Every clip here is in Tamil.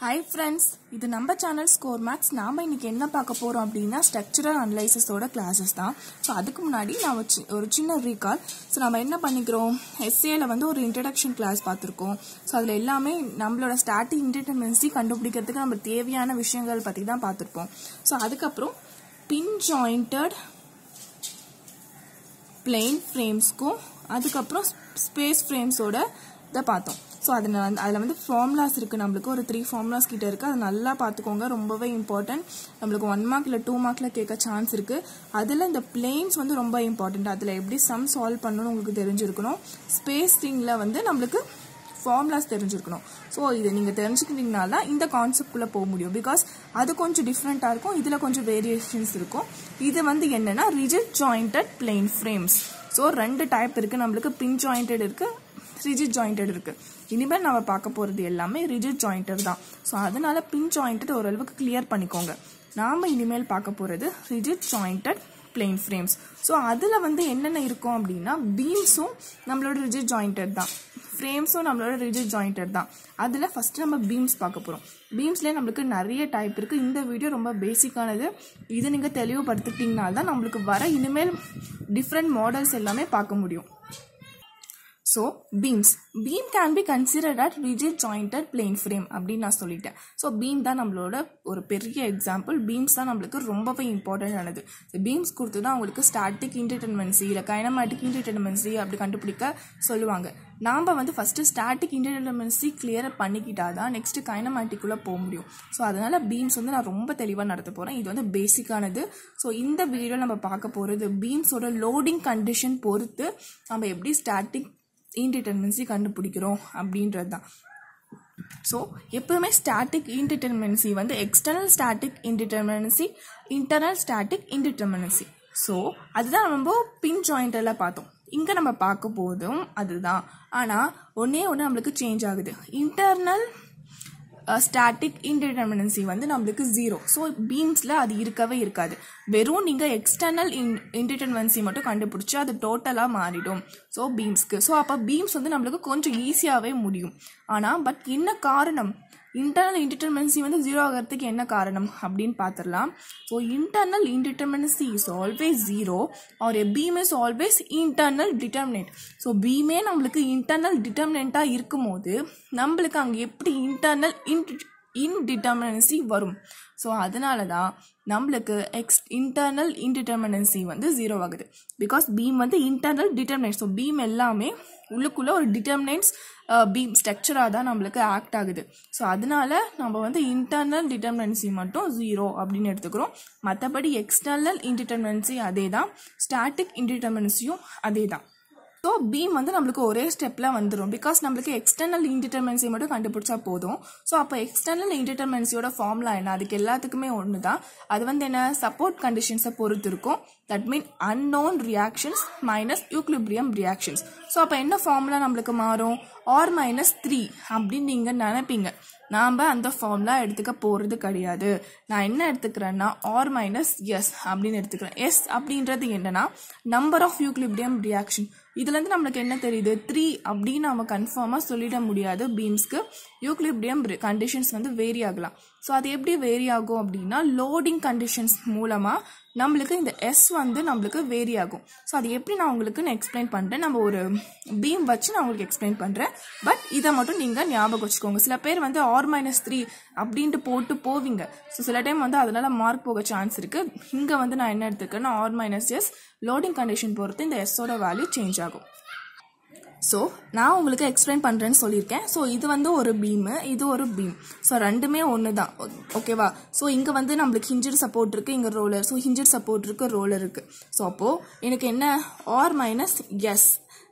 ஹாய் ஃப்ரெண்ட்ஸ் இது நம்ம சேனல் ஸ்கோர் மேக்ஸ் நாம் இன்றைக்கி என்ன பார்க்க போகிறோம் அப்படின்னா ஸ்ட்ரக்சரல் அனலைசிஸோட கிளாஸஸ் தான். ஸோ அதுக்கு முன்னாடி நான் ஒரு சி- ஒரு சின்ன ரீகால் ஸோ நம்ம என்ன பண்ணிக்கிறோம்? எஸ்ஏல வந்து ஒரு இன்ட்ரடக்ஷன் கிளாஸ் பார்த்துருக்கோம். ஸோ அதில் எல்லாமே நம்மளோட ஸ்டார்டிங் இன்டிடெர்மென்சி கண்டுபிடிக்கிறதுக்கு நம்ம தேவையான விஷயங்கள் பற்றி தான் பார்த்துருப்போம். ஸோ அதுக்கப்புறம் பின் ஜாயிண்டட் பிளெயின் ஃப்ரேம்ஸ்க்கும் அதுக்கப்புறம் ஸ்பேஸ் ஃப்ரேம்ஸோட இதை பார்த்தோம். ஸோ அதில் வந்து அதில் வந்து ஃபார்முலாஸ் இருக்குது நம்மளுக்கு ஒரு த்ரீ ஃபார்முலாஸ் கிட்ட இருக்குது அதை நல்லா பார்த்துக்கோங்க. ரொம்பவே இம்பார்ட்டன்ட் நம்மளுக்கு ஒன் மார்க் இல்லை டூ மார்க்கில் கேட்க சான்ஸ் இருக்குது அதில் இந்த பிளேன்ஸ் வந்து ரொம்ப இம்பார்ட்டன்ட் அதில் எப்படி சம் சால்வ் பண்ணணும்னு உங்களுக்கு தெரிஞ்சிருக்கணும். ஸ்பேஸ் திங்கில் வந்து நம்மளுக்கு ஃபார்முலாஸ் தெரிஞ்சிருக்கணும். ஸோ இது நீங்கள் தெரிஞ்சுக்கிட்டீங்கனால தான் இந்த கான்செப்ட்குள்ளே போக முடியும். பிகாஸ் அது கொஞ்சம் டிஃப்ரெண்ட்டாக இருக்கும். இதில் கொஞ்சம் வேரியேஷன்ஸ் இருக்கும். இது வந்து என்னென்னா rigid jointed plane frames so ரெண்டு டைப் இருக்குது நம்மளுக்கு பின் ஜாயிண்டட் இருக்குது ரிஜிட் ஜாயிண்டட் இருக்குது இனிமேல் நம்ம பார்க்க போகிறது எல்லாமே ரிஜிட் ஜாயிண்டர் தான். ஸோ அதனால பின் ஜாயிண்டட் ஓரளவுக்கு கிளியர் பண்ணிக்கோங்க. நாம் இனிமேல் பார்க்க போகிறது rigid jointed plane frames so அதில் வந்து என்னென்ன இருக்கும் அப்படின்னா பீம்ஸும் நம்மளோட ரிஜிட் ஜாயிண்டட் தான். ஃப்ரேம்ஸும் நம்மளோட ரிஜிட் ஜாயிண்டட் தான். அதில் ஃபஸ்ட்டு நம்ம பீம்ஸ் பார்க்க போகிறோம் பீம்ஸ்லேயே நம்மளுக்கு நிறைய டைப் இருக்குது இந்த வீடியோ ரொம்ப பேசிக்கானது இது நீங்கள் தெளிவுபடுத்திக்கிட்டீங்கன்னா தான் நம்மளுக்கு வர இனிமேல் டிஃப்ரெண்ட் மாடல்ஸ் எல்லாமே பார்க்க முடியும். So beams beam can be considered at rigid jointed plane frame அப்படின்னு நான் சொல்லிட்டேன். ஸோ பீம் தான் நம்மளோட ஒரு பெரிய எக்ஸாம்பிள் பீம்ஸ் தான் நம்மளுக்கு ரொம்பவே இம்பார்ட்டன்ட் ஆனது. பீம்ஸ் கொடுத்து தான் அவங்களுக்கு ஸ்டாட்டிக் இன்டர்டென்மென்சி இல்லை கைனமேட்டிக் இன்டர்டென்மென்சி அப்படி கண்டுபிடிக்க சொல்லுவாங்க. நாம் வந்து ஃபஸ்ட்டு ஸ்டாட்டிக் இன்டர்டென்மென்சி கிளியர் பண்ணிக்கிட்டா தான் நெக்ஸ்ட்டு கைனமேட்டிக்குள்ளே போக முடியும். ஸோ அதனால் பீம்ஸ் வந்து நான் ரொம்ப தெளிவாக நடத்த போகிறேன் இது வந்து பேசிக்கானது ஸோ இந்த வீடியோ நம்ம பார்க்க போகிறது பீம்ஸோட லோடிங் கண்டிஷன் பொறுத்து நம்ம எப்படி ஸ்டாட்டிக் இன்டிடெர்மென்சி கண்டுபிடிக்கிறோம் அப்படின்றது தான். ஸோ எப்போதுமே ஸ்டாட்டிக் இன்டிடெர்மென்சி வந்து external static indeterminacy internal static indeterminacy so. அதுதான் நம்ம பின் ஜாயிண்டில் பார்த்தோம். இங்கே நம்ம பார்க்க போதும் அதுதான். ஆனால் ஒன்றே ஒன்று நம்மளுக்கு சேஞ்ச் ஆகுது. இன்டர்னல் ஸ்டாட்டிக் இன்டிடெர்மினன்சி வந்து நம்மளுக்கு ஜீரோ ஸோ பீம்ஸில் அது இருக்கவே இருக்காது. வெறும் நீங்கள் எக்ஸ்டர்னல் இன் இன்டிடெர்மன்சி மட்டும் கண்டுபிடிச்சி அது டோட்டலாக மாறிடும். ஸோ பீம்ஸ்க்கு ஸோ அப்போ பீம்ஸ் வந்து நம்மளுக்கு கொஞ்சம் ஈஸியாகவே முடியும். ஆனால் பட் என்ன காரணம்? இன்டர்னல் இன்டிட்டர்மென்சி வந்து ஜீரோ ஆகிறதுக்கு என்ன காரணம் அப்படின்னு பார்த்துடலாம் so internal indeterminacy is always zero or a beam is always internal determinate so பீமே நம்மளுக்கு இன்டர்னல் டிட்டர்மினண்ட்டாக இருக்கும்போது நம்மளுக்கு அங்கே எப்படி இன்டர்னல் இன்டி இன்டிட்டர்மினன்சி வரும். ஸோ அதனால தான் நம்மளுக்கு எக்ஸ் இன்டர்னல் இன்டிட்டர்மினன்சி வந்து ஜீரோ ஆகுது பிகாஸ் பீம் வந்து இன்டர்னல் டிட்டர்மினேட் ஸோ பீம் எல்லாமே உள்ளுக்குள்ளே ஒரு டிட்டர்மினேட்ஸ் பீம் ஸ்ட்ரக்சராக தான் நம்மளுக்கு ஆக்ட் ஆகுது. ஸோ அதனால நம்ம வந்து இன்டர்னல் டிட்டர்மினன்சி மட்டும் ஜீரோ அப்படின்னு எடுத்துக்கிறோம். மற்றபடி எக்ஸ்டர்னல் இன்டிட்டர்மினன்சி அதே தான் ஸ்டாட்டிக் இன்டிட்டர்மினன்சியும் அதே தான் ஸோ பீம் வந்து நம்மளுக்கு ஒரே ஸ்டெப்பில் வந்துடும் பிகாஸ் நம்மளுக்கு எக்ஸ்டர்னல் இன்டிட்டர்மென்சி மட்டும் கண்டுபிடிச்சா போதும். ஸோ அப்போ எக்ஸ்டர்னல் இன்டிட்டர்மென்சியோட ஃபார்ம்லாம் என்ன? அதுக்கு எல்லாத்துக்குமே ஒன்று தான். அது வந்து என்ன? சப்போர்ட் கண்டிஷன்ஸை பொறுத்து இருக்கும். That mean unknown reactions minus equilibrium reactions so அப்போ என்ன ஃபார்ம்லாம் நம்மளுக்கு மாறும்? ஆர் மைனஸ் த்ரீ அப்படின்னு நீங்கள் நினைப்பீங்க. நாம் அந்த ஃபார்ம்லாம் எடுத்துக்க போகிறது கிடையாது. நான் என்ன எடுத்துக்கிறேன்னா ஆர் மைனஸ் எஸ் அப்படின்னு எடுத்துக்கிறேன். எஸ் அப்படின்றது என்னன்னா நம்பர் ஆஃப் யூக்லிபிரியம் ரியாக்ஷன் இதுலேருந்து நம்மளுக்கு என்ன தெரியுது? த்ரீ அப்படின்னு நம்ம கன்ஃபார்மாக சொல்லிட முடியாது. பீம்ஸ்க்கு யூக்லிப்டியம் கண்டிஷன்ஸ் வந்து வேரி ஆகலாம். ஸோ அது எப்படி வேரி ஆகும் அப்படின்னா லோடிங் கண்டிஷன்ஸ் மூலமாக நம்மளுக்கு இந்த எஸ் வந்து நம்மளுக்கு வேரி ஆகும். ஸோ அது எப்படி நான் உங்களுக்கு நான் எக்ஸ்பிளைன் பண்ணுறேன் நம்ம ஒரு பீம் வச்சு நான் உங்களுக்கு எக்ஸ்பிளைன் பண்ணுறேன் பட் இதை மட்டும் நீங்கள் ஞாபகம் வச்சுக்கோங்க. சில பேர் வந்து ஆர் மைனஸ் த்ரீ அப்படின்ட்டு போட்டு போவீங்க. ஸோ சில டைம் வந்து அதனால் மார்க் போக சான்ஸ் இருக்குது இங்கே வந்து நான் என்ன எடுத்துக்கேன்னா R minus S loading condition பொறுத்து இந்த எஸ்ஸோட வேல்யூ சேஞ்ச் ஆகும். ஸோ நான் உங்களுக்கு எக்ஸ்பிளைன் பண்ணுறேன்னு சொல்லியிருக்கேன். ஸோ இது வந்து ஒரு பீமு இது ஒரு பீம் ஸோ ரெண்டுமே ஒன்று தான் ஓகேவா ஸோ இங்கே வந்து நம்மளுக்கு ஹிஞ்சர் சப்போர்ட் இருக்குது இங்கே ரோலர் ஸோ ஹிஞ்சர் சப்போர்ட் இருக்குது ரோலர் இருக்குது ஸோ அப்போது எனக்கு என்ன R minus S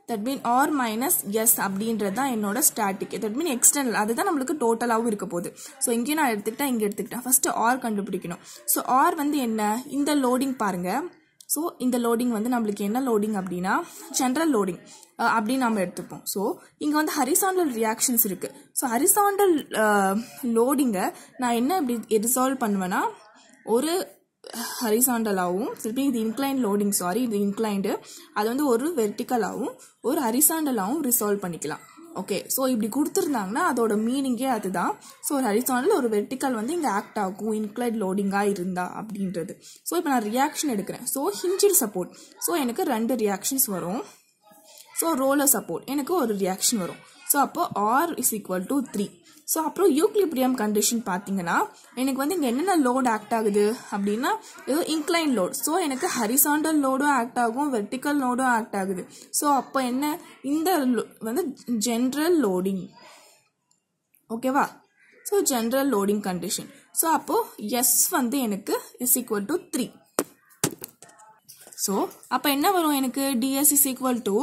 that mean R minus S அப்படின்றது தான் என்னோட ஸ்டாட்டிக் தட் மீன் எக்ஸ்டர்னல் அதுதான் நம்மளுக்கு டோட்டலாகவும் இருக்க போகுது. ஸோ இங்கேயும் நான் எடுத்துக்கிட்டேன் இங்கே எடுத்துக்கிட்டேன் ஃபஸ்ட்டு ஆர் கண்டுபிடிக்கணும். ஸோ ஆர் வந்து என்ன? இந்த லோடிங் பாருங்கள் ஸோ இந்த லோடிங் வந்து நம்மளுக்கு என்ன லோடிங் அப்படின்னா ஜென்ரல் லோடிங் அப்படின்னு நம்ம எடுத்துப்போம். ஸோ இங்கே வந்து ஹரிசாண்டல் ரியாக்ஷன்ஸ் இருக்குது ஸோ ஹரிசாண்டல் லோடிங்கை நான் என்ன இப்படி ரிசால்வ் பண்ணுவேன்னா ஒரு ஹரிசாண்டலாகவும் திருப்பி இது இன்க்ளைன் லோடிங் சாரி இது இன்க்ளைண்டு அது வந்து ஒரு வெர்டிக்கலாகவும் ஒரு ஹரிசாண்டலாகவும் ரிசால்வ் பண்ணிக்கலாம். ஓகே ஸோ இப்படி கொடுத்துருந்தாங்கன்னா அதோட மீனிங்கே அதுதான். ஸோ ஒரு ஹரிசானல் ஒரு வெர்டிக்கல் வந்து இங்கே ஆக்ட் ஆகும் இன்க்ளைட் லோடிங்காக இருந்தா அப்படின்றது. ஸோ இப்போ நான் ரியாக்ஷன் எடுக்கிறேன். ஸோ ஹிஞ்சில் சப்போர்ட் ஸோ எனக்கு ரெண்டு ரியாக்ஷன்ஸ் வரும். ஸோ ரோலர் சப்போர்ட் எனக்கு ஒரு ரியாக்ஷன் வரும். ஸோ அப்போ R is equal to three so அப்புறம் யூக்லிபிரியம் கண்டிஷன் பார்த்தீங்கன்னா எனக்கு வந்து இங்கே என்னென்ன லோட் ஆக்ட் ஆகுது அப்படின்னா ஏதோ இன்க்ளைன் லோட் ஸோ எனக்கு ஹரிசாண்டல் லோடும் ஆக்ட் ஆகும் வெர்டிக்கல் லோடும் ஆக்ட் ஆகுது. ஸோ அப்போ என்ன? இந்த வந்து ஜென்ரல் லோடிங் ஓகேவா so general loading condition so அப்போது எஸ் வந்து எனக்கு is equal to three so அப்போ என்ன வரும் எனக்கு? DS is equal to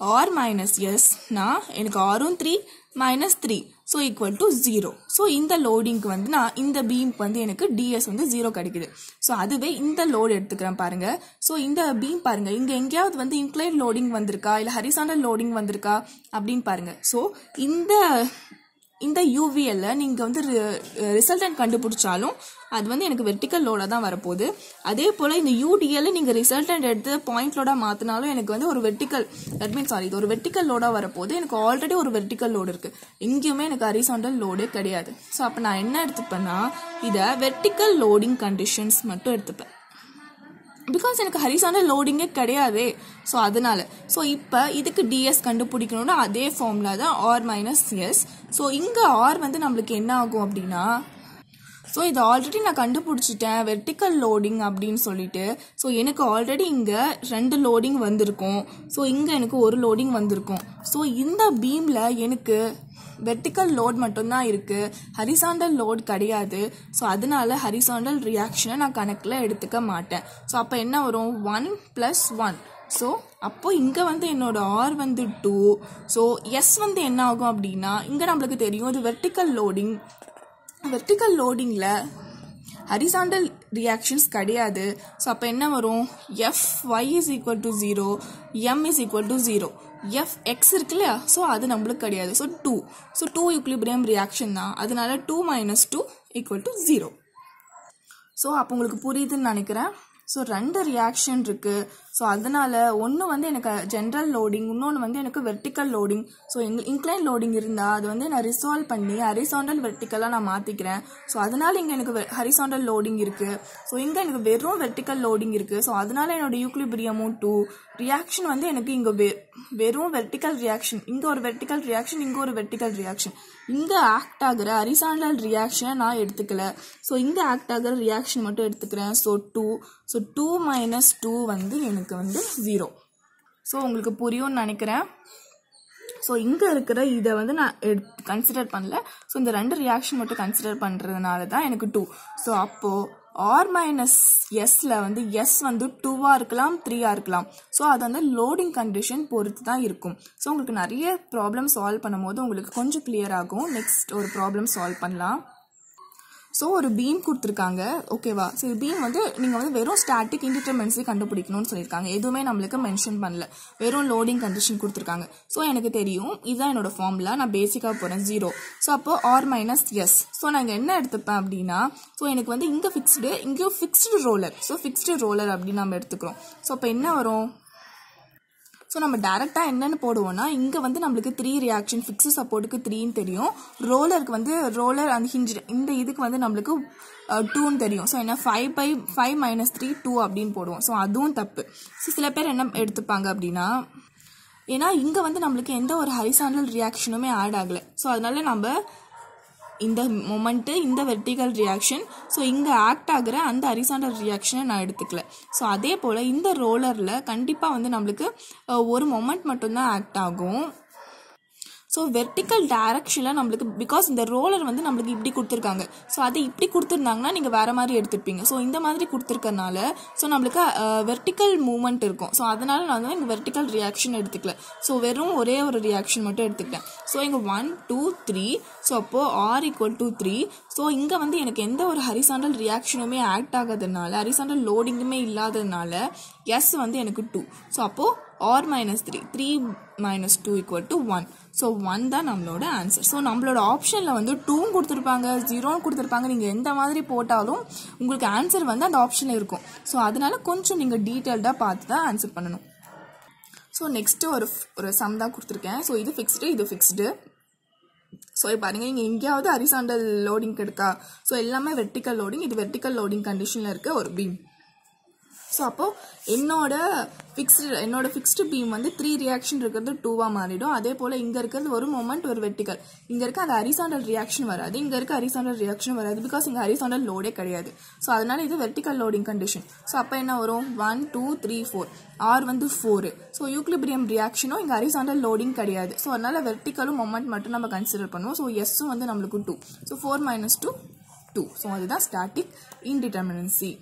R minus நான் எனக்கு ஆரும் three minus three so equal to zero so இந்த லோடிங்க்கு வந்து நான் இந்த பீம்க்கு வந்து எனக்கு டிஎஸ் வந்து ஜீரோ கிடைக்குது. ஸோ அதுவே இந்த லோடு எடுத்துக்கிறேன் பாருங்க. ஸோ இந்த பீம் பாருங்க. இங்கே எங்கேயாவது வந்து இன்க்ளைட் லோடிங் வந்திருக்கா? இல்லை ஹரிசாண்டல் லோடிங் வந்திருக்கா? அப்படின்னு பாருங்க. ஸோ இந்த இந்த யூவிஎல்ல நீங்கள் வந்து ரிசல்டன் கண்டுபிடிச்சாலும் அது வந்து எனக்கு வெர்டிக்கல் லோடாக தான் வரப்போகுது. அதே போல் இந்த யூடிஎல்ல நீங்கள் ரிசல்டன்ட் எடுத்து பாயிண்ட் லோடாக மாற்றினாலும் எனக்கு வந்து ஒரு வெர்டிக்கல் தட் மீன் சாரி இது ஒரு வெர்டிக்கல் லோடாக வரப்போகுது. எனக்கு ஆல்ரெடி ஒரு வெர்டிக்கல் லோடு இருக்குது எங்கேயுமே எனக்கு ஹரிசாண்டல் லோடே கிடையாது. ஸோ அப்போ நான் என்ன எடுத்துப்பேன்னா இதை வெர்டிக்கல் லோடிங் கண்டிஷன்ஸ் மட்டும் எடுத்துப்பேன். பிகாஸ் எனக்கு ஹரிசான லோடிங்கே கிடையாது. ஸோ அதனால. ஸோ இப்போ இதுக்கு டிஎஸ் கண்டுபிடிக்கணும்னா அதே ஃபார்முலா தான் ஆர் மைனஸ் எஸ் ஸோ இங்கே ஆர் வந்து நம்மளுக்கு என்ன ஆகும் அப்படின்னா ஸோ இது ஆல்ரெடி நான் கண்டுபிடிச்சிட்டேன் வெர்டிக்கல் லோடிங் அப்படின்னு சொல்லிட்டு. ஸோ எனக்கு ஆல்ரெடி இங்கே ரெண்டு லோடிங் வந்திருக்கும். ஸோ இங்கே எனக்கு ஒரு லோடிங் வந்திருக்கும். ஸோ இந்த பீமில் எனக்கு வெர்டிக்கல் லோட் மட்டும்தான் இருக்குது ஹரிசாண்டல் லோட் கிடையாது. ஸோ அதனால ஹரிசாண்டல் ரியாக்ஷனை நான் கணக்கில் எடுத்துக்க மாட்டேன். ஸோ அப்போ என்ன வரும்? ஒன் ப்ளஸ் ஒன் ஸோ அப்போ இங்கே வந்து என்னோட ஆர் வந்து டூ ஸோ எஸ் வந்து என்ன ஆகும் அப்படின்னா இங்கே நம்மளுக்கு தெரியும் இது வெர்டிக்கல் லோடிங் வெர்டிக்கல் லோடிங்கில் ஹரிசாண்டல் ரியாக்ஷன்ஸ் கிடையாது. ஸோ அப்போ என்ன வரும்? F Y is equal to zero M is equal to zero F X இருக்கு இல்லையா ஸோ அது நம்மளுக்கு கிடையாது. So two so two equilibrium reaction தான். அதனால two minus two equal to zero so அப்போ உங்களுக்கு புரியுதுன்னு நினைக்கிறேன். ஸோ ரெண்டு ரியாக்ஷன் இருக்குது ஸோ அதனால் ஒன்று வந்து எனக்கு ஜென்ரல் லோடிங் இன்னொன்று வந்து எனக்கு வெர்டிக்கல் லோடிங் ஸோ எங்க இன்க்ளைன் லோடிங் இருந்தால் அது வந்து நான் ரிசால்வ் பண்ணி ஹரிசாண்டல் வெர்டிக்கலாக நான் மாற்றிக்கிறேன் ஸோ அதனால் இங்கே எனக்கு ஹரிசாண்டல் லோடிங் இருக்குது ஸோ இங்கே எனக்கு வெறும் வெர்டிக்கல் லோடிங் இருக்குது ஸோ அதனால் என்னோடய யூக்லிபிரியமும் டூ ரியாக்ஷன் வந்து எனக்கு இங்கே வெ வெறும் வெர்டிக்கல் ரியாக்ஷன் இங்கே ஒரு வெர்டிக்கல் ரியாக்ஷன் இங்கே ஒரு வெர்டிக்கல் ரியாக்ஷன் இங்கே ஆக்ட் ஆகிற ஹரிசாண்டல் ரியாக்ஷனை நான் எடுத்துக்கல. ஸோ இங்கே ஆக்ட் ஆகிற ரியாக்ஷன் மட்டும் எடுத்துக்கிறேன். So two so two minus two வந்து எனக்கு வந்து ஜீரோ ஸோ உங்களுக்கு புரியும்னு நினைக்கிறேன். ஸோ இங்கே இருக்கிற இதை வந்து நான் எடுத்து கன்சிடர் பண்ணல. ஸோ இந்த ரெண்டு ரியாக்ஷன் மட்டும் கன்சிடர் பண்ணுறதுனால தான் எனக்கு டூ ஸோ அப்போது ஆர் மைனஸ் எஸ்ல வந்து எஸ் வந்து டூவாக இருக்கலாம் த்ரீயாக இருக்கலாம். ஸோ அது வந்து லோடிங் கண்டிஷன் பொறுத்து தான் இருக்கும். ஸோ உங்களுக்கு நிறைய ப்ராப்ளம் சால்வ் பண்ணும்போது உங்களுக்கு கொஞ்சம் கிளியர் ஆகும். நெக்ஸ்ட் ஒரு ப்ராப்ளம் சால்வ் பண்ணலாம். ஸோ ஒரு பீம் கொடுத்துருக்காங்க. ஓகேவா சரி பீம் வந்து நீங்கள் வந்து வெறும் ஸ்டாட்டிக் இன்டிட்டர்மென்சி கண்டுபிடிக்கணும்னு சொல்லியிருக்காங்க. எதுவுமே நம்மளுக்கு மென்ஷன் பண்ணல. வெறும் லோடிங் கண்டிஷன் கொடுத்துருக்காங்க. ஸோ எனக்கு தெரியும். இதுதான் என்னோட ஃபார்முலா நான் பேசிக்காக போகிறேன் ஜீரோ ஸோ அப்போ ஆர் மைனஸ் எஸ் ஸோ நான் இங்கே என்ன எடுத்துப்பேன் அப்படின்னா ஸோ எனக்கு வந்து இங்கே ஃபிக்ஸ்டு இங்கேயும் fixed roller so fixed roller அப்படின்னு நம்ம எடுத்துக்கிறோம். ஸோ அப்போ என்ன வரும்? ஸோ நம்ம டேரெக்டாக என்னென்னு போடுவோம்னா இங்கே வந்து நம்மளுக்கு த்ரீ ரியாக்ஷன் ஃபிக்ஸு சப்போர்ட்டுக்கு த்ரீன்னு தெரியும். ரோலருக்கு வந்து ரோலர் அந்த ஹிஞ்ச் இந்த இதுக்கு வந்து நம்மளுக்கு டூன்னு தெரியும். ஸோ என்ன five by five minus three two அப்படின்னு போடுவோம். ஸோ அதுவும் தப்பு. ஸோ சில பேர் என்ன எடுத்துப்பாங்க அப்படின்னா ஏன்னா இங்கே வந்து நம்மளுக்கு எந்த ஒரு ஹரிசாண்டல் ரியாக்ஷனுமே ஆட் ஆகலை. ஸோ அதனால நம்ம இந்த மொமெண்ட்டு இந்த வெர்டிகல் ரியாக்ஷன் ஸோ இங்கே ஆக்ட் ஆகிற அந்த அரிசாண்டல் ரியாக்ஷனை நான் எடுத்துக்கல. ஸோ அதே போல் இந்த ரோலரில் கண்டிப்பாக வந்து நம்மளுக்கு ஒரு மொமெண்ட் மட்டும்தான் ஆக்ட் ஆகும். ஸோ வெர்டிக்கல் டைரக்ஷனில் நம்மளுக்கு பிகாஸ் இந்த ரோலர் வந்து நம்மளுக்கு இப்படி கொடுத்துருக்காங்க. ஸோ அதை இப்படி கொடுத்துருந்தாங்கன்னா நீங்கள் வேறு மாதிரி எடுத்துருப்பீங்க. ஸோ இந்த மாதிரி கொடுத்துருக்கனால ஸோ நம்மளுக்கு வெர்டிக்கல் மூமெண்ட் இருக்கும். ஸோ அதனால் நான் வந்து இங்கே வெர்டிக்கல் ரியாக்ஷன் எடுத்துக்கல. ஸோ வெறும் ஒரே ஒரு ரியாக்ஷன் மட்டும் எடுத்துக்கிட்டேன். ஸோ இங்கே ஒன் டூ த்ரீ ஸோ அப்போது R equal to three so இங்கே வந்து எனக்கு எந்த ஒரு ஹரிசாண்டல் ரியாக்ஷனுமே ஆக்ட் ஆகாததுனால ஹரிசாண்டல் லோடிங்குமே இல்லாததுனால எஸ் வந்து எனக்கு டூ ஸோ அப்போது R minus three three minus two equal to one so one தான் நம்மளோட ஆன்சர் ஸோ நம்மளோட ஆப்ஷனில் வந்து டூவும் கொடுத்துருப்பாங்க ஜீரோன்னு கொடுத்துருப்பாங்க. நீங்கள் எந்த மாதிரி போட்டாலும் உங்களுக்கு ஆன்சர் வந்து அந்த ஆப்ஷனில் இருக்கும். ஸோ அதனால கொஞ்சம் நீங்கள் டீட்டெயில்டாக பார்த்து தான் ஆன்சர் பண்ணணும். ஸோ நெக்ஸ்ட்டு ஒரு ஒரு சம் தான் கொடுத்துருக்கேன். ஸோ இது ஃபிக்ஸ்டு இது ஃபிக்ஸ்டு ஸோ பாருங்க இங்கே எங்கேயாவது ஹரிசாண்டல் லோடிங் இருக்கா ஸோ எல்லாமே வெர்டிக்கல் லோடிங் இது வெர்டிக்கல் லோடிங் கண்டிஷனில் இருக்க ஒரு பீம் ஸோ அப்போது என்னோட ஃபிக்ஸ்டு என்னோட ஃபிக்ஸ்டு பீம் வந்து த்ரீ ரியாக்ஷன் இருக்கிறது டூவாக மாறிடும். அதே போல் இங்கே இருக்கிறது ஒரு மொமெண்ட் ஒரு வெர்டிக்கல் இங்கே இருக்க அந்த ஹரிசாண்டல் ரியாக்ஷன் வராது. இங்கே இருக்க ஹரிசாண்டல் ரியாக்ஷன் வராது பிகாஸ் இங்கே ஹரிசாண்டல் லோடே கிடையாது. ஸோ அதனால் இது வெர்டிக்கல் லோடிங் கண்டிஷன் ஸோ அப்போ என்ன வரும்? One two three four R வந்து ஃபோரு ஸோ யூக்லிபிரியம் ரியாக்ஷனும் இங்கே ஹரிசாண்டல் லோடிங் கிடையாது. ஸோ அதனால் வெர்டிக்கலும் மொமெண்ட் மட்டும் நம்ம கன்சிடர் பண்ணுவோம். ஸோ எஸ்ஸும் வந்து நம்மளுக்கு two so four minus two two so அதுதான் ஸ்டாட்டிக் இன்டிட்டர்மினன்சி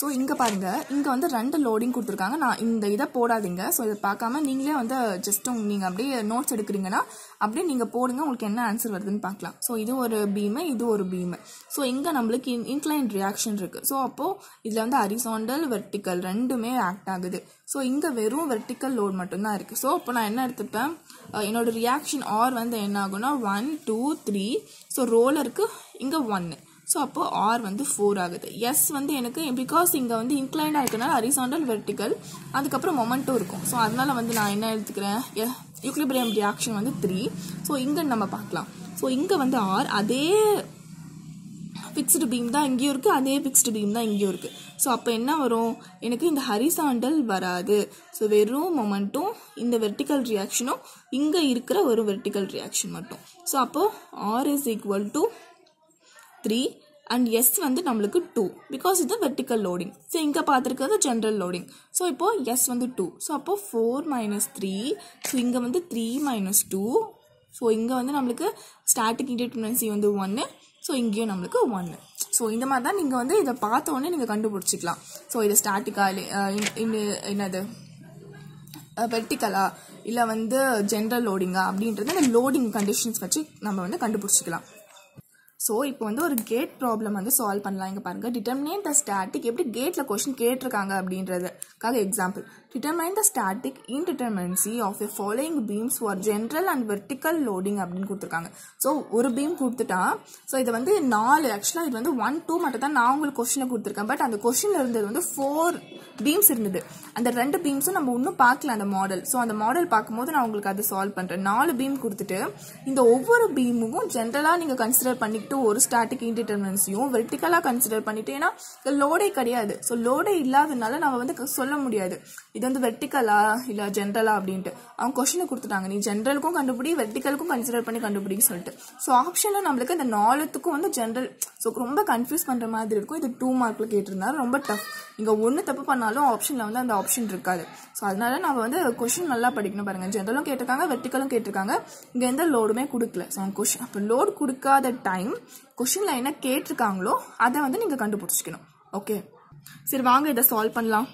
ஸோ இங்கே பாருங்கள் இங்கே வந்து ரெண்டு லோடிங் கொடுத்துருக்காங்க. நான் இந்த இதை போடாதீங்க. ஸோ இதை பார்க்காம நீங்களே வந்து ஜஸ்ட் நீங்கள் அப்படியே நோட்ஸ் எடுக்கிறீங்கன்னா அப்படியே நீங்கள் போடுங்க. உங்களுக்கு என்ன ஆன்சர் வருதுன்னு பார்க்கலாம். ஸோ இது ஒரு பீமு இது ஒரு பீமு ஸோ இங்கே நம்மளுக்கு இன் இன்க்ளைன் ரியாக்ஷன் இருக்குது ஸோ அப்போது இதில் வந்து அரிசாண்டல் வெர்டிக்கல் ரெண்டுமே ஆக்ட் ஆகுது. ஸோ இங்கே வெறும் வெர்டிக்கல் லோட் மட்டும்தான் இருக்குது ஸோ அப்போ நான் என்ன எடுத்துப்பேன் என்னோடய ரியாக்ஷன் ஆர் வந்து என்ன ஆகும்னா ஒன் டூ த்ரீ ஸோ ரோலருக்கு இங்கே ஒன்று ஸோ அப்போ ஆர் வந்து ஃபோர் ஆகுது. எஸ் வந்து எனக்கு பிகாஸ் இங்கே வந்து இன்க்ளைண்டாக இருக்கனால ஹரிசாண்டல் வெர்டிக்கல் அதுக்கப்புறம் மொமெண்ட்டும் இருக்கும். ஸோ அதனால வந்து நான் என்ன எடுத்துக்கிறேன்? யூக்லிபிரியம் ரியாக்ஷன் வந்து த்ரீ ஸோ இங்கே நம்ம பார்க்கலாம். ஸோ இங்கே வந்து ஆர் அதே ஃபிக்ஸ்டு பீம் தான் இங்கேயும் இருக்குது அதே ஃபிக்ஸ்டு பீம் தான் இங்கேயும் இருக்குது ஸோ அப்போ என்ன வரும்? எனக்கு இந்த ஹரிசாண்டல் வராது. ஸோ வெறும் மொமெண்ட்டும் இந்த வெர்டிக்கல் ரியாக்ஷனும் இங்கே இருக்கிற ஒரு வெர்டிக்கல் ரியாக்ஷன் மட்டும். ஸோ அப்போது R is equal to three and S வந்து நம்மளுக்கு டூ பிகாஸ் இது வெர்டிக்கல் லோடிங் ஸோ இங்கே பார்த்துருக்கிறது ஜென்ரல் லோடிங் ஸோ இப்போது எஸ் வந்து டூ ஸோ அப்போது ஃபோர் மைனஸ் த்ரீ ஸோ இங்கே வந்து த்ரீ மைனஸ் டூ ஸோ இங்கே வந்து நம்மளுக்கு ஸ்டாட்டிக் இன்டிபெண்டன்சி வந்து ஒன்று ஸோ இங்கேயும் நம்மளுக்கு ஒன்று ஸோ இந்த மாதிரி தான் நீங்கள் வந்து இதை பார்த்த உடனே நீங்கள் கண்டுபிடிச்சிக்கலாம். ஸோ இது ஸ்டாட்டிக்கா என்னது? வெர்டிக்கலா இல்லை வந்து ஜென்ரல் லோடிங்கா அப்படின்றது அந்த லோடிங் கண்டிஷன்ஸ் வச்சு நம்ம வந்து கண்டுபிடிச்சிக்கலாம். ஸோ இப்போ வந்து ஒரு கேட் ப்ராப்ளம் வந்து சால்வ் பண்ணலாம். இங்கே பாருங்க. டிட்டர்மினேட் த ஸ்டாட்டிக் எப்படி கேட்டில் கொஷின் கேட்டிருக்காங்க அப்படின்றதுக்காக example determine the static indeterminacy of a following beams for general and vertical loading அப்படின்னு கொடுத்துருக்காங்க. ஸோ ஒரு பீம் கொடுத்துட்டா ஸோ இது வந்து நாலு ஆக்சுவலாக இது வந்து ஒன் டூ மட்டும் தான் நான் உங்களுக்கு கொஷினை கொடுத்துருக்கேன். பட் அந்த கொஷினில் இருந்தது வந்து ஃபோர் பீம்ஸ் இருந்தது. அந்த ரெண்டு பீம்ஸும் நம்ம இன்னும் பார்க்கல அந்த மாடல் ஸோ அந்த மாடல் பார்க்கும்போது நான் உங்களுக்கு அதை சால்வ் பண்ணுறேன் நாலு பீம் கொடுத்துட்டு இந்த ஒவ்வொரு பீமும் ஜென்ரலாக நீங்கள் கன்சிடர் பண்ணிக்கிட்டு ஒரு ஸ்டாட்டிக் இன்டிட்டர்மினன்சியும் வெர்டிக்கலாக கன்சிடர் பண்ணிட்டு ஏன்னா லோடே கிடையாது. ஸோ லோடே இல்லாதனால நம்ம வந்து சொல்ல முடியாது. இது வந்து வெர்டிக்கலா இல்லை ஜென்ரலா அப்படின்ட்டு. அவங்க கொஷினை கொடுத்துட்டாங்க. நீ ஜென்ரலுக்கும் கண்டுபிடி வெர்டிக்கலுக்கும் கன்சிடர் பண்ணி கண்டுபிடிக்க சொல்லிட்டு. ஸோ ஆப்ஷனில் நம்மளுக்கு இந்த நாலுத்துக்கும் வந்து ஜென்ரல் ஸோ ரொம்ப கன்ஃபியூஸ் பண்ணுற மாதிரி இருக்கும். இது டூ மார்க்கில் கேட்டிருந்தாரு. ரொம்ப டஃப் இங்கே ஒன்று தப்பு பண்ணாலும் ஆப்ஷனில் வந்து அந்த ஆப்ஷன் இருக்காது. ஸோ அதனால நம்ம வந்து கொஷின் நல்லா படிக்கணும் பாருங்க. ஜென்ரலும் கேட்டிருக்காங்க வெர்டிக்கலும் கேட்டிருக்காங்க. இங்கே எந்த லோடுமே கொடுக்கல. ஸோ அவங்க கொஷின் அப்போ லோடு கொடுக்காத டைம் கொஷினில் என்ன கேட்டிருக்காங்களோ அதை வந்து நீங்கள் கண்டுபிடிச்சிக்கணும். ஓகே சரி வாங்க இதை சால்வ் பண்ணலாம்.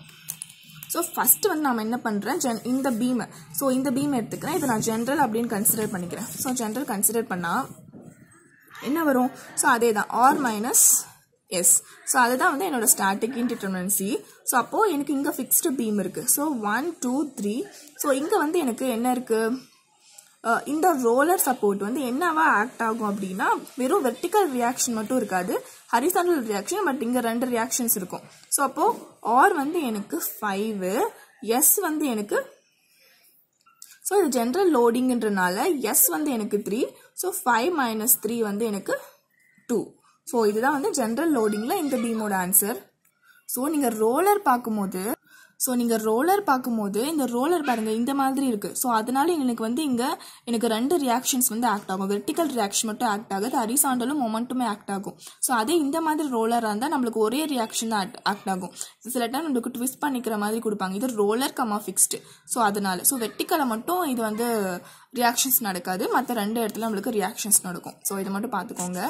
ஸோ ஃபஸ்ட்டு வந்து நான் என்ன பண்ணுறேன் ஜென் இந்த பீமை ஸோ இந்த பீம் எடுத்துக்கிறேன். இதை நான் ஜென்ரல் அப்படின்னு கன்சிடர் பண்ணிக்கிறேன். ஸோ ஜென்ரல் கன்சிடர் பண்ணால் என்ன வரும்? ஸோ அதே தான் ஆர் மைனஸ் எஸ் ஸோ அதுதான் வந்து என்னோட ஸ்டாட்டிக் இன்டிட்டர்மினன்சி ஸோ அப்போது எனக்கு இங்கே ஃபிக்ஸ்டு பீம் இருக்குது so one two three so இங்கே வந்து எனக்கு என்ன இருக்குது இந்த ரோலர் சப்போர்ட் வந்து என்னவா ஆக்ட் ஆகும் அப்படின்னா வெறும் வெர்டிக்கல் ரியாக்ஷன் மட்டும் இருக்காது. ஹரிசாண்டல் ரியாக்ஷன் பட் இங்கே ரெண்டு ரியாக்ஷன்ஸ் இருக்கும். ஸோ அப்போது ஆர் வந்து எனக்கு ஃபைவு எஸ் வந்து எனக்கு ஸோ இது ஜென்ரல் லோடிங்கன்றனால எஸ் வந்து எனக்கு three so five minus three வந்து எனக்கு டூ ஸோ இதுதான் வந்து ஜென்ரல் லோடிங்கில் இந்த பீமோட ஆன்சர் ஸோ நீங்கள் ரோலர் பார்க்கும்போது ஸோ நீங்கள் ரோலர் பார்க்கும்போது இந்த ரோலர் பாருங்கள் இந்த மாதிரி இருக்குது ஸோ அதனால எனக்கு வந்து இங்கே எனக்கு ரெண்டு ரியாக்ஷன்ஸ் வந்து ஆக்ட் ஆகும். வெர்டிக்கல் ரியாக்ஷன் மட்டும் ஆக்ட் ஆகுது அரிசாண்டலும் மொமெண்ட்டுமே ஆக்ட் ஆகும். ஸோ அதே இந்த மாதிரி ரோலராக இருந்தால் நம்மளுக்கு ஒரே ரியாக்ஷன் தான் ஆக்ட் ஆகும். சில டைம் நம்மளுக்கு ட்விஸ்ட் பண்ணிக்கிற மாதிரி கொடுப்பாங்க. இது ரோலர் கம்மா ஃபிக்ஸ்டு ஸோ அதனால. ஸோ வெர்டிக்கலை மட்டும் இது வந்து ரியாக்ஷன்ஸ் நடக்காது. மற்ற ரெண்டு இடத்துல நம்மளுக்கு ரியாக்ஷன்ஸ் நடக்கும். ஸோ இதை மட்டும் பார்த்துக்கோங்க.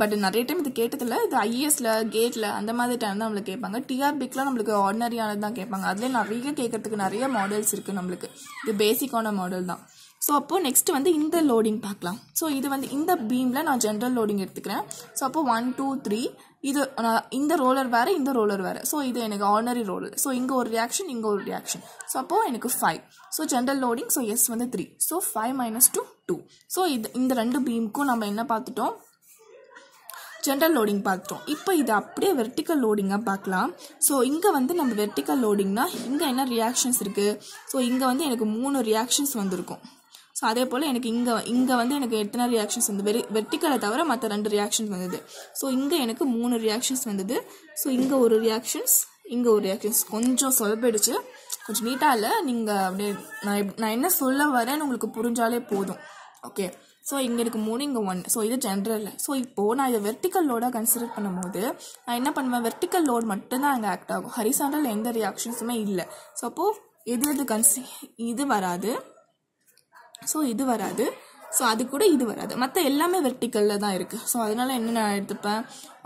பட் நிறைய டைம் இது கேட்டதில்ல. இது ஐஏஎஸ்ல கேட்ல அந்த மாதிரி டைம் தான் நம்மளுக்கு கேட்பாங்க. டிஆர்பிக்லாம் நம்மளுக்கு ஆர்டினரியானது தான் கேட்பாங்க. அதுலேயே நிறைய கேட்கறதுக்கு நிறைய மாடல்ஸ் இருக்குது நம்மளுக்கு. இது பேசிக்கான மாடல் தான். ஸோ அப்போது நெக்ஸ்ட் வந்து இந்த லோடிங் பார்க்கலாம். ஸோ இது வந்து இந்த பீமில் நான் ஜென்ரல் லோடிங் எடுத்துக்கிறேன். ஸோ அப்போது ஒன் டூ த்ரீ இது நான் இந்த ரோலர் வேறு இந்த ரோலர் வேறு. ஸோ இது எனக்கு ஆர்டினரி ரோலர் ஸோ இங்கே ஒரு ரியாக்ஷன் இங்கே ஒரு ரியாக்ஷன் ஸோ அப்போது எனக்கு five so general loading so S வந்து three so five minus two two so இது இந்த ரெண்டு பீமுக்கும் நம்ம என்ன பார்த்துட்டோம்? ஜென்ரல் லோடிங் பார்த்துட்டோம். இப்போ இது அப்படியே வெர்டிக்கல் லோடிங்காக பார்க்கலாம். ஸோ இங்கே வந்து நம்ம வெர்டிக்கல் லோடிங்னா இங்கே என்ன ரியாக்ஷன்ஸ் இருக்குது ஸோ இங்கே வந்து எனக்கு மூணு ரியாக்ஷன்ஸ் வந்திருக்கும். ஸோ அதே போல் எனக்கு இங்கே இங்கே வந்து எனக்கு எத்தனை ரியாக்ஷன்ஸ் வந்து வெரி வெர்டிக்கலை தவிர மற்ற ரெண்டு ரியாக்ஷன்ஸ் வந்தது. ஸோ இங்கே எனக்கு மூணு ரியாக்ஷன்ஸ் வந்தது. ஸோ இங்கே ஒரு ரியாக்ஷன்ஸ் இங்கே ஒரு ரியாக்ஷன்ஸ் கொஞ்சம் சொலப்பிடுச்சு கொஞ்சம் நீட்டாக இல்லை. நீங்கள் அப்படியே நான் நான் என்ன சொல்ல வரேன்னு உங்களுக்கு புரிஞ்சாலே போதும். ஓகே ஸோ இங்கே இருக்கு மூணு இங்கே ஒன் ஸோ இது ஜென்ரல் ஸோ இப்போது நான் இதை வெர்டிக்கல் லோடாக கன்சிடர் பண்ணும்போது நான் என்ன பண்ணுவேன்? வெர்டிக்கல் லோட் மட்டும்தான் அங்கே ஆக்ட் ஆகும். ஹரிசாண்டல் எந்த ரியாக்ஷன்ஸுமே இல்லை. ஸோ அப்போது எது எது கன்சி இது வராது. ஸோ இது வராது. ஸோ அது கூட இது வராது. மற்ற எல்லாமே வெர்டிக்கலில் தான் இருக்குது ஸோ அதனால் என்ன நான் எடுத்துப்பேன்?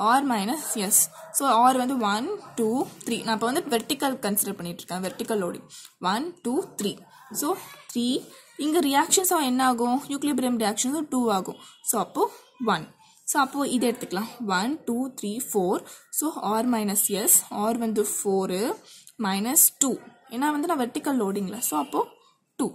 R minus S so R வந்து ஒன் டூ த்ரீ நான் இப்போ வந்து வெர்டிக்கல் கன்சிடர் பண்ணிகிட்ருக்கேன் இருக்கேன். Vertical loading one two three so three இங்கே ரியாக்ஷன்ஸாக என்ன ஆகும்? யூக்லிபிரியம் ரியாக்ஷன்ஸும் டூ ஆகும். ஸோ அப்போது ஒன் ஸோ அப்போது இது எடுத்துக்கலாம். One two three four so R minus S R வந்து ஃபோரு மைனஸ் டூ ஏன்னா வந்து நான் வெர்டிக்கல் லோடிங்கில் ஸோ அப்போது டூ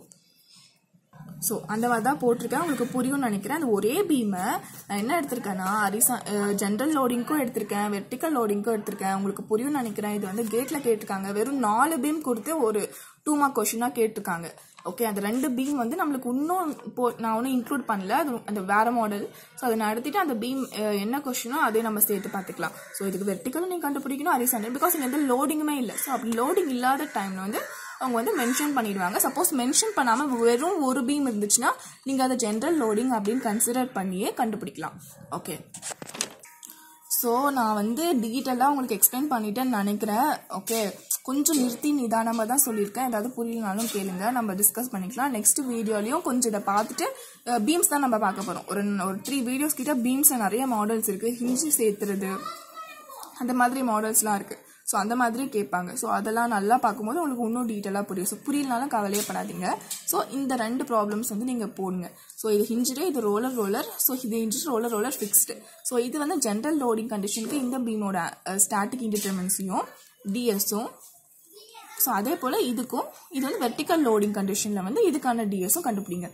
ஸோ அந்த மாதிரி தான் போட்டிருக்கேன். உங்களுக்கு புரியும்னு நினைக்கிறேன். அந்த ஒரே பீமை. நான் என்ன எடுத்திருக்கேன்னா அரிசா ஜென்ரல் லோடிங்க்கும் எடுத்திருக்கேன். வெர்டிக்கல் லோடிங்க்கும் எடுத்திருக்கேன். உங்களுக்கு புரியும்னு நினைக்கிறேன். இது வந்து கேட்டில் கேட்டிருக்காங்க. வெறும் நாலு பீம் கொடுத்து ஒரு டூ மார்க் கொஷினாக கேட்டிருக்காங்க. ஓகே அந்த ரெண்டு பீம் வந்து நம்மளுக்கு இன்னும் இப்போ நான் ஒன்றும் இன்க்ளூட் பண்ணல. அது அந்த வேறு மாடல் ஸோ அதை நடத்திட்டு அந்த பீம் என்ன கொஷினோ அதே நம்ம சேர்த்து பார்த்துக்கலாம். ஸோ இதுக்கு வெர்டிக்கலும் நீங்கள் கண்டுபிடிக்கணும். அரிசாண்டல் பிகாஸ் இங்கே எந்த லோடிங்குமே இல்லை. ஸோ அப்படி லோடிங் இல்லாத டைமில் வந்து அவங்க வந்து மென்ஷன் பண்ணிடுவாங்க. சப்போஸ் மென்ஷன் பண்ணாமல் வெறும் ஒரு பீம் இருந்துச்சுன்னா நீங்கள் அதை ஜென்ரல் லோடிங் அப்படின்னு கன்சிடர் பண்ணியே கண்டுபிடிக்கலாம். ஓகே ஸோ நான் வந்து டீட்டெயிலாக உங்களுக்கு எக்ஸ்பிளைன் பண்ணிட்டேன்னு நினைக்கிறேன். ஓகே கொஞ்சம் நிறுத்தி நிதானமாக தான் சொல்லியிருக்கேன். ஏதாவது புரியலனாலும் கேளுங்க. நம்ம டிஸ்கஸ் பண்ணிக்கலாம். நெக்ஸ்ட் வீடியோலையும் கொஞ்சம் இதை பார்த்துட்டு பீம்ஸ் தான் நம்ம பார்க்க போகிறோம் ஒரு ஒரு த்ரீ வீடியோஸ் கிட்ட பீம்ஸ் நிறைய மாடல்ஸ் இருக்குது ஹிஞ்சி சேர்த்துறது அந்த மாதிரி மாடல்ஸ்லாம் இருக்குது ஸோ அந்த மாதிரி கேட்பாங்க. ஸோ அதெல்லாம் நல்லா பார்க்கும்போது உங்களுக்கு இன்னும் டீட்டெயிலாக புரியும். ஸோ புரியலனாலும் கவலையே படாதீங்க. ஸோ இந்த ரெண்டு ப்ராப்ளம்ஸ் வந்து நீங்கள் போடுங்க. ஸோ இது ஹிஞ்சடு இது ரோலர் ரோலர் ஸோ இது hinge roller roller fixed so இது வந்து ஜென்ரல் லோடிங் கண்டிஷனுக்கு இந்த பீமோட ஸ்டாட்டிக் இன்டிடர்மென்சியும் டிஎஸும் ஸோ அதே போல் இதுக்கும் இது வந்து வெர்டிக்கல் லோடிங் கண்டிஷனில் வந்து இதுக்கான டிஎஸும் கண்டுபிடிங்க.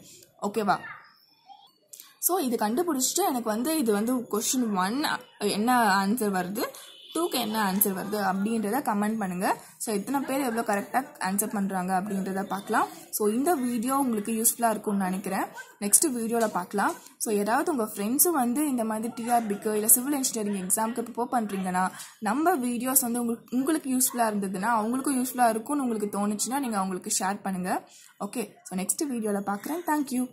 ஓகேவா ஸோ இது கண்டுபிடிச்சிட்டு எனக்கு வந்து இது வந்து கொஷின் ஒன் என்ன ஆன்சர் வருது? டூக்கு என்ன ஆன்சர் வருது அப்படின்றத கமெண்ட் பண்ணுங்கள் ஸோ எத்தனை பேர் எவ்வளோ கரெக்டாக ஆன்சர் பண்ணுறாங்க அப்படின்றத பார்க்கலாம். ஸோ இந்த வீடியோ உங்களுக்கு யூஸ்ஃபுல்லாக இருக்கும்னு நினைக்கிறேன். நெக்ஸ்ட்டு வீடியோவில் பார்க்கலாம். ஸோ ஏதாவது உங்கள் ஃப்ரெண்ட்ஸும் வந்து இந்த மாதிரி டிஆர்பிக்கு இல்லை சிவில் இன்ஜினியரிங் எக்ஸாமுக்கு ப்ரிப்போர் பண்ணுறீங்கன்னா நம்ம வீடியோஸ் வந்து உங்களுக்கு உங்களுக்கு யூஸ்ஃபுல்லாக இருந்ததுன்னா அவங்களுக்கும் யூஸ்ஃபுல்லாக இருக்கும்னு உங்களுக்கு தோணுச்சுன்னா நீங்கள் அவங்களுக்கு ஷேர் பண்ணுங்கள் ஓகே ஸோ நெக்ஸ்ட் வீடியோவில் பார்க்குறேன். தேங்க்யூ